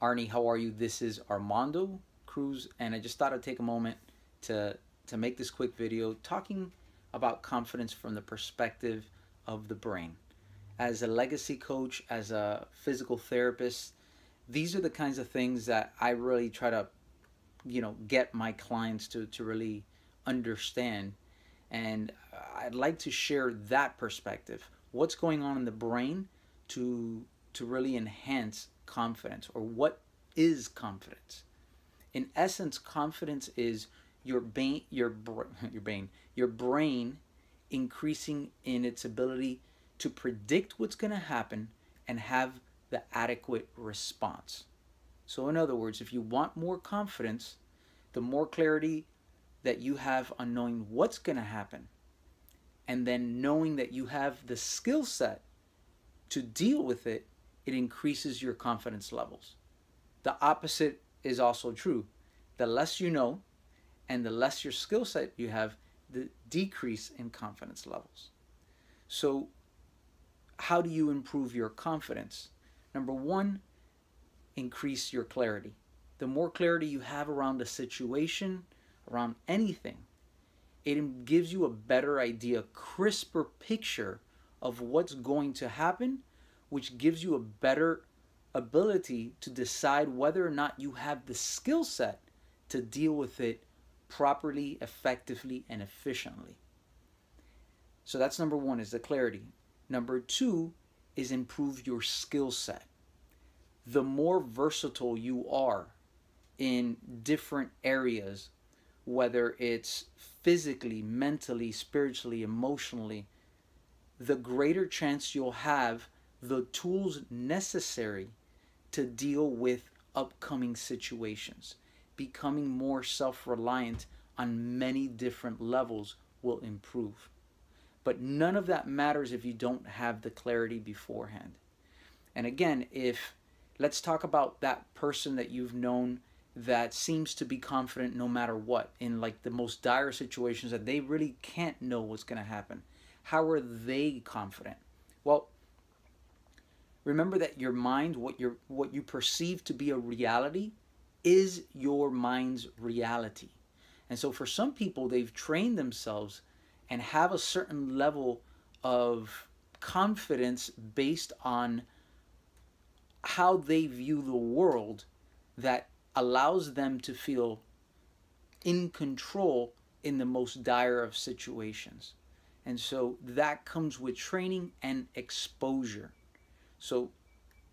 Arnie, how are you? This is Armando Cruz, and I just thought I'd take a moment to to make this quick video talking about confidence from the perspective of the brain. As a legacy coach, as a physical therapist, these are the kinds of things that I really try to, you know, get my clients to to really understand. And I'd like to share that perspective. What's going on in the brain to to really enhance confidence or what is confidence? In essence, confidence is your brain, your your brain, your brain increasing in its ability to predict what's going to happen and have the adequate response. So, in other words, if you want more confidence, the more clarity that you have on knowing what's going to happen, and then knowing that you have the skill set to deal with it, it increases your confidence levels. The opposite is also true. The less you know and the less your skill set you have, the decrease in confidence levels. So, how do you improve your confidence? Number one, increase your clarity. The more clarity you have around a situation, around anything, it gives you a better idea, crisper picture of what's going to happen, which gives you a better ability to decide whether or not you have the skill set to deal with it properly, effectively, and efficiently. So that's number one is the clarity. Number two is improve your skill set. The more versatile you are in different areas, whether it's physically, mentally, spiritually, emotionally, the greater chance you'll have the tools necessary to deal with upcoming situations. Becoming more self reliant on many different levels will improve. But none of that matters if you don't have the clarity beforehand. And again, if let's talk about that person that you've known that seems to be confident no matter what in like the most dire situations that they really can't know what's going to happen. How are they confident? Remember that your mind what you what you perceive to be a reality is your mind's reality and so for some people they've trained themselves and have a certain level of confidence based on how they view the world that allows them to feel in control in the most dire of situations. And so that comes with training and exposure. So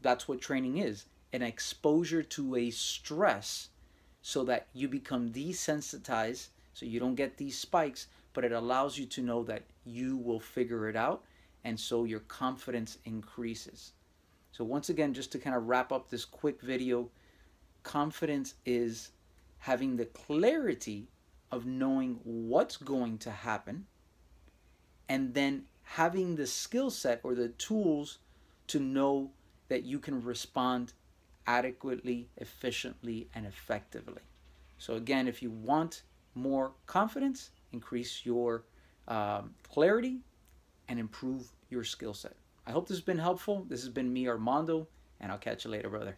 that's what training is an exposure to a stress so that you become desensitized, so you don't get these spikes, but it allows you to know that you will figure it out, and so your confidence increases. So, once again, just to kind of wrap up this quick video, confidence is having the clarity of knowing what's going to happen and then having the skill set or the tools to know that you can respond adequately, efficiently, and effectively. So, again, if you want more confidence, increase your um, clarity and improve your skill set. I hope this has been helpful. This has been me, Armando, and I'll catch you later, brother.